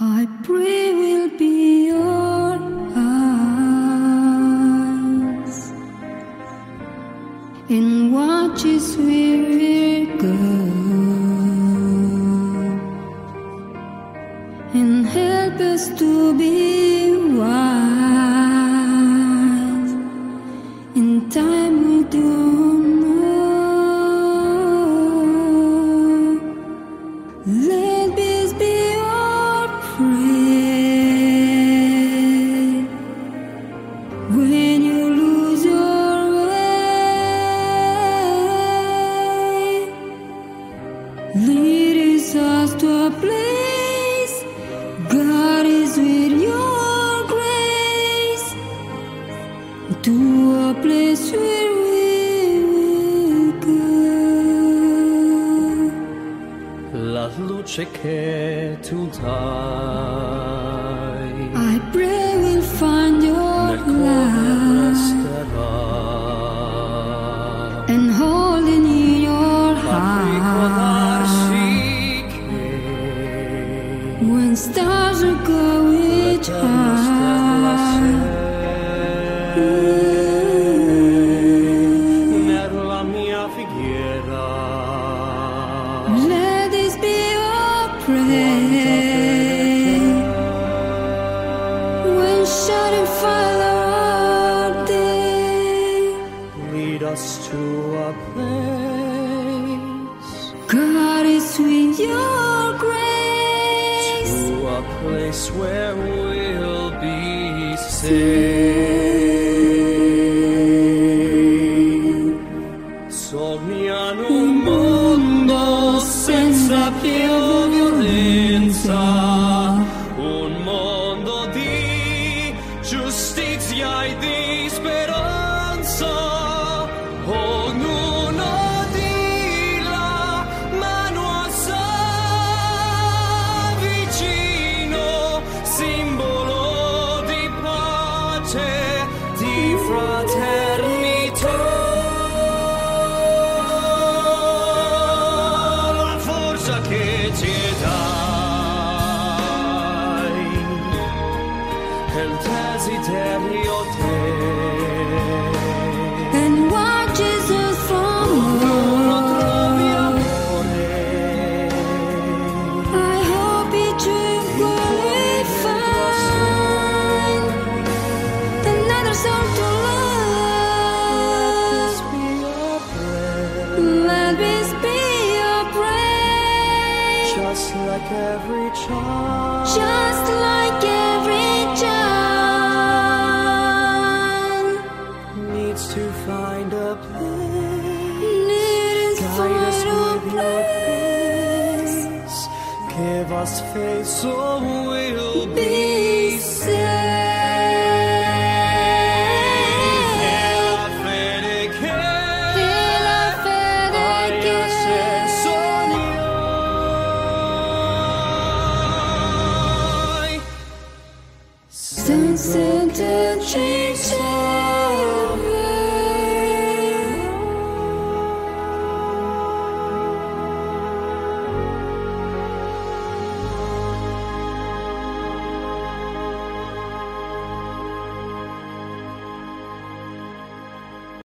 I pray will be your eyes. And watches where we go and help us to be wise. In time we don't La luce che tu dai I pray we'll find your light and hold in your heart when stars are going l'eterna stella sei mia fighiera. Let shining fire all day. Lead us to a place, God is with your grace. to a place where we'll be safe. Giustizia e di speranza. Ognuno di la mano alza vicino, simbolo di pace, di fraternità. Che ci dai Let be your Just like every child, just like every child needs to find a place. needs to us find a with your place. face. Give us faith so we'll Be be saved.